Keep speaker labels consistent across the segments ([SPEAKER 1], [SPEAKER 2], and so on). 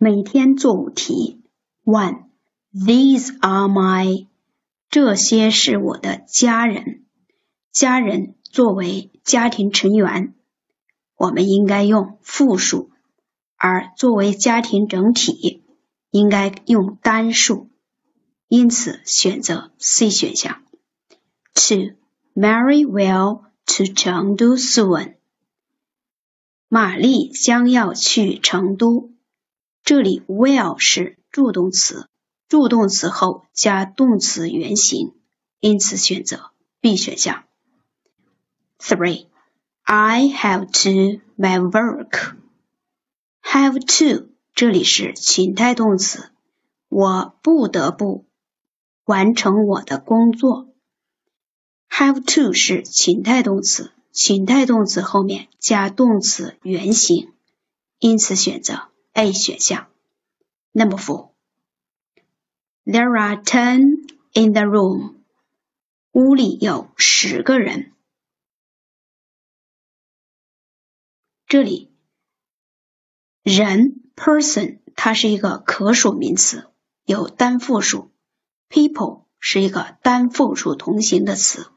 [SPEAKER 1] 每天做五题。One, these are my，这些是我的家人。家人作为家庭成员，我们应该用复数，而作为家庭整体，应该用单数。因此，选择 C 选项。Two, Mary will to Chengdu soon. 玛丽将要去成都。这里 will 是助动词，助动词后加动词原形，因此选择 B 选项。Three, I have to my work. Have to 这里是情态动词，我不得不。完成我的工作。Have to 是情态动词，情态动词后面加动词原形，因此选择 A 选项。Number four. There are ten in the room. 屋里有十个人。这里人 person 它是一个可数名词，有单复数。People 是一个单复数同形的词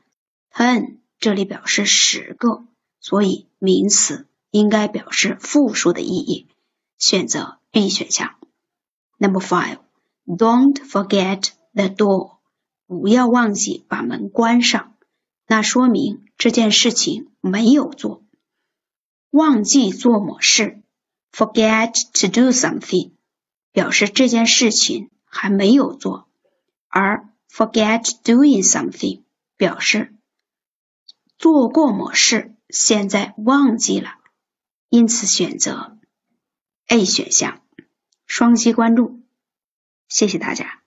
[SPEAKER 1] ，ten 这里表示十个，所以名词应该表示复数的意义，选择 B 选项。Number five，Don't forget the door，不要忘记把门关上，那说明这件事情没有做，忘记做某事，forget to do something，表示这件事情还没有做。而 forget doing something 表示做过某事，现在忘记了，因此选择 A 选项。双击关注，谢谢大家。